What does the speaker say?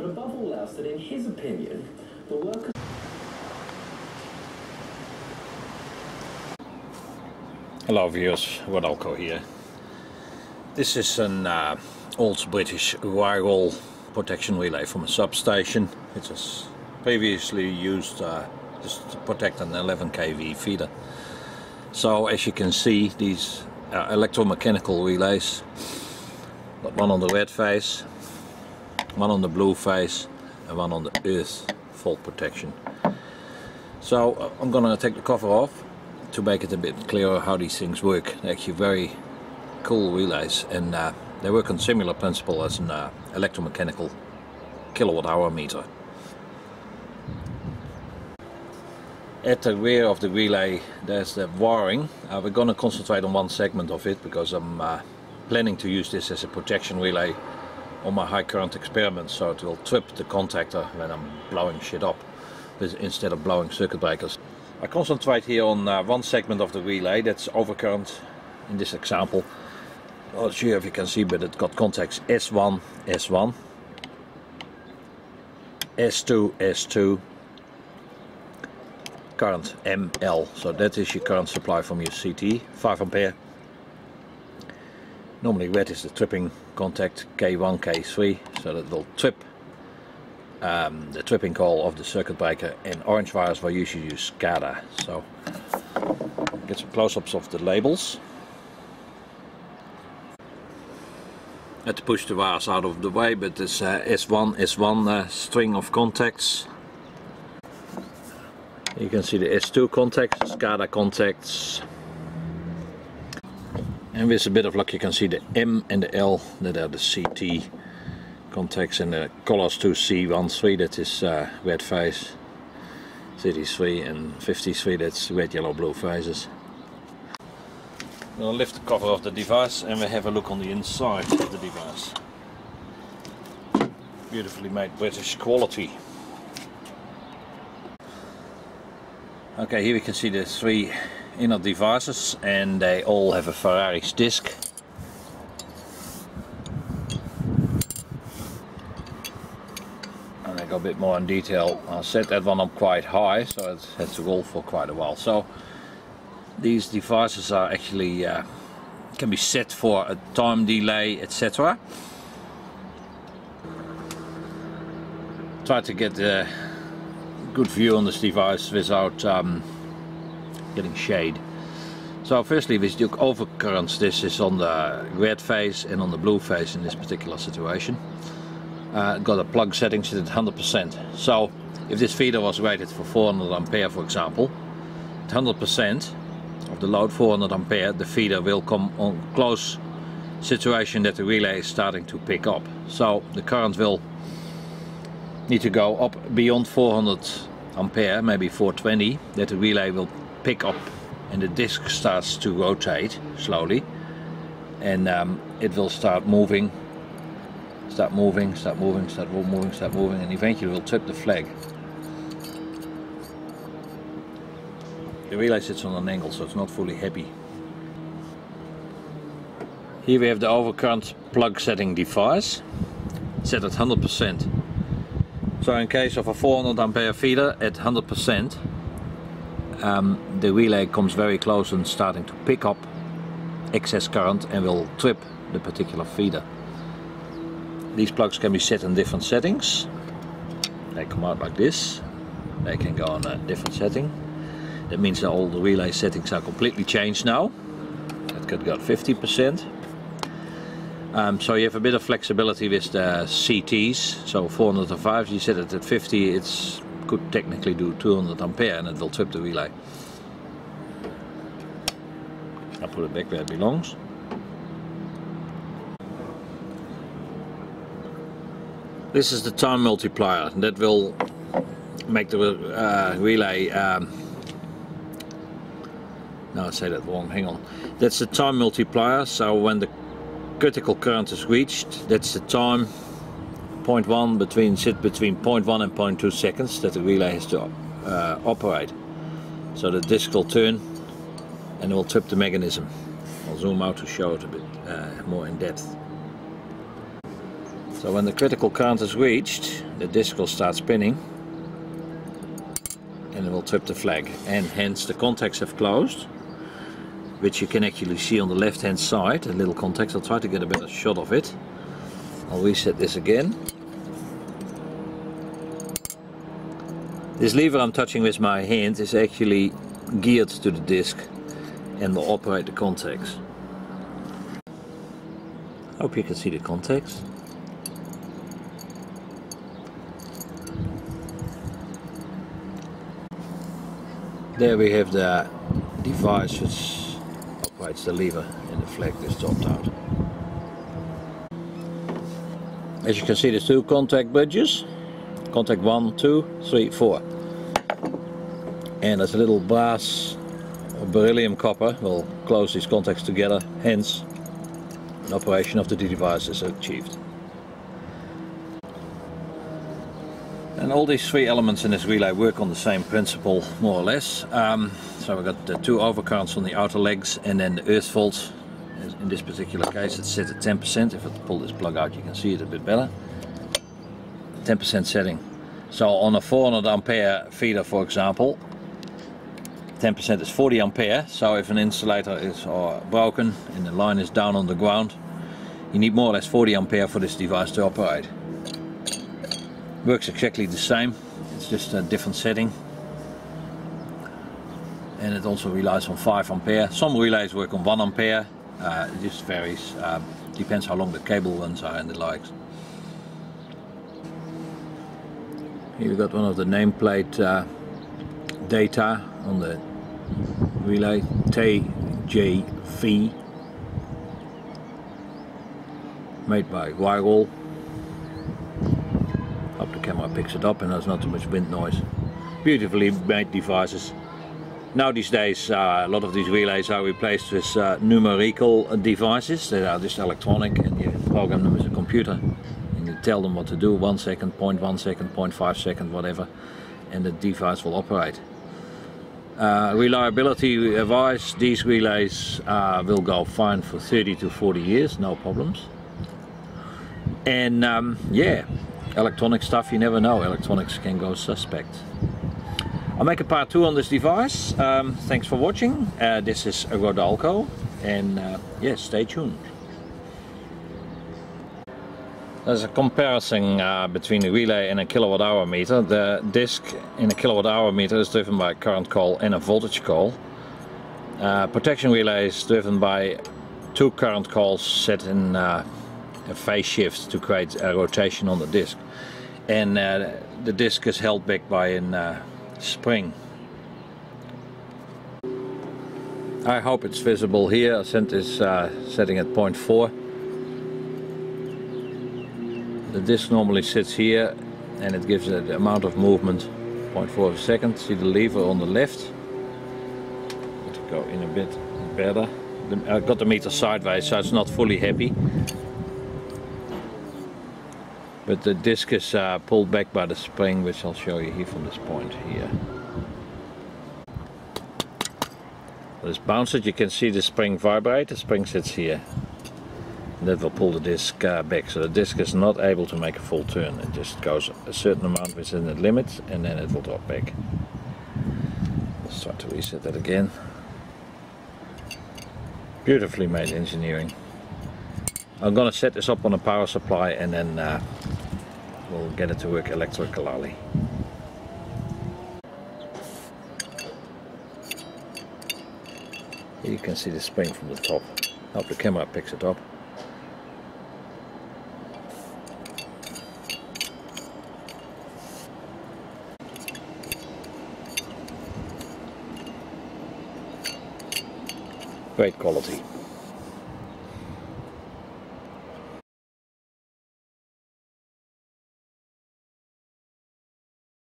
but above all else that in his opinion, the workers Hello viewers, Rodalco here. This is an uh, old British Reyrolle protection relay from a substation. It was previously used uh, just to protect an 11 kV feeder. So as you can see these are electromechanical relays. Got one on the red phase, one on the blue face and one on the earth fault protection. So uh, I'm gonna take the cover off to make it a bit clearer how these things work. They're actually very cool relays and uh, they work on similar principle as an uh, electromechanical kilowatt hour meter. At the rear of the relay there's the wiring. Uh, we're to concentrate on one segment of it because I'm uh, planning to use this as a protection relay on my high current experiments so it will trip the contactor when I'm blowing shit up instead of blowing circuit breakers. I concentrate here on uh, one segment of the relay that's overcurrent in this example. Not sure if you can see but it got contacts S1, S1, S2, S2, current ML. So that is your current supply from your CT, 5 ampere. Normally red is the tripping contact K1, K3 so that will trip um, the tripping coil of the circuit breaker and orange wires will usually use SCADA. So get some close-ups of the labels. had to push the wires out of the way but this uh, S1 S1 uh, string of contacts you can see the S2 contacts, SCADA contacts and with a bit of luck you can see the M and the L that are the CT contacts and the colors to C13 that is uh, red phase 33 and 53 that's red yellow blue phases We'll lift the cover of the device and we have a look on the inside of the device. Beautifully made British quality. Okay, here we can see the three inner devices and they all have a Ferraris disc. And I go a bit more in detail. I'll set that one up quite high so it has to roll for quite a while. So these devices are actually uh, can be set for a time delay etc try to get a good view on this device without um, getting shade. So firstly with Duke overcurrents this is on the red phase and on the blue phase in this particular situation. Uh, got a plug setting set at 100% so if this feeder was rated for 400 ampere for example 100% of the load 400 ampere the feeder will come on close situation that the relay is starting to pick up. So the current will need to go up beyond 400 ampere maybe 420 that the relay will pick up and the disc starts to rotate slowly and um, it will start moving start moving start moving start moving start moving and eventually will tip the flag The relay it's on an angle so it's not fully happy. Here we have the overcurrent plug setting device set at 100%. So in case of a 400 ampere feeder at 100% um, the relay comes very close and starting to pick up excess current and will trip the particular feeder. These plugs can be set in different settings. They come out like this. They can go on a different setting. That means that all the relay settings are completely changed now. That could go 50%. Um, so you have a bit of flexibility with the CTs. So 405, you set it at 50, it could technically do 200 ampere and it will trip the relay. I'll put it back where it belongs. This is the time multiplier that will make the uh, relay um, no, I say that wrong, hang on. That's the time multiplier, so when the critical current is reached, that's the time 0.1 between sit between 0.1 and 0.2 seconds that the relay has to uh, operate. So the disc will turn and it will trip the mechanism. I'll zoom out to show it a bit uh, more in depth. So when the critical current is reached, the disc will start spinning and it will trip the flag and hence the contacts have closed which you can actually see on the left hand side, a little contacts. I'll try to get a better shot of it. I'll reset this again. This lever I'm touching with my hand is actually geared to the disc and will operate the contacts. Hope you can see the contacts. There we have the device which operates the lever and the flag is dropped out. As you can see there's two contact bridges. Contact 1, 2, 3, 4. And there's a little brass beryllium copper will close these contacts together, hence an operation of the device is achieved. And all these three elements in this relay work on the same principle, more or less. Um, so we've got the two overcurrents on the outer legs and then the earth fault. In this particular case it's set at 10%. If I pull this plug out you can see it a bit better. 10% setting. So on a 400 ampere feeder for example, 10% is 40 ampere. So if an insulator is uh, broken and the line is down on the ground, you need more or less 40 ampere for this device to operate. Works exactly the same, it's just a different setting. And it also relies on 5 ampere. Some relays work on 1 ampere, uh, it just varies, uh, depends how long the cable runs are and the likes. Here we've got one of the nameplate uh, data on the relay TJV made by Reyrolle hope the camera picks it up and there's not too much wind noise. Beautifully made devices now these days uh, a lot of these relays are replaced with uh, numerical devices that are just electronic and you program them as a computer and you tell them what to do one second, point one second, point five second, whatever and the device will operate uh, reliability wise, these relays uh, will go fine for 30 to 40 years, no problems. And um, yeah, electronic stuff, you never know, electronics can go suspect. I'll make a part two on this device. Um, thanks for watching. Uh, this is Rodalco, and uh, yes, yeah, stay tuned. There's a comparison uh, between a relay and a kilowatt hour meter. The disc in a kilowatt hour meter is driven by a current coil and a voltage coil. Uh, protection relay is driven by two current coils set in uh, a phase shift to create a rotation on the disc. And uh, the disc is held back by a uh, spring. I hope it's visible here. I sent this uh, setting at 0.4 the disc normally sits here and it gives it the amount of movement 0.4 of a second. See the lever on the left. Let's go in a bit better. I've got the meter sideways so it's not fully happy. But the disc is pulled back by the spring which I'll show you here from this point here. This bounces, you can see the spring vibrate, the spring sits here. And that will pull the disc uh, back. So the disc is not able to make a full turn. It just goes a certain amount within the limits and then it will drop back. Let's try to reset that again. Beautifully made engineering. I'm gonna set this up on a power supply and then uh, we'll get it to work electrically you can see the spring from the top. Hope the camera picks it up. great quality.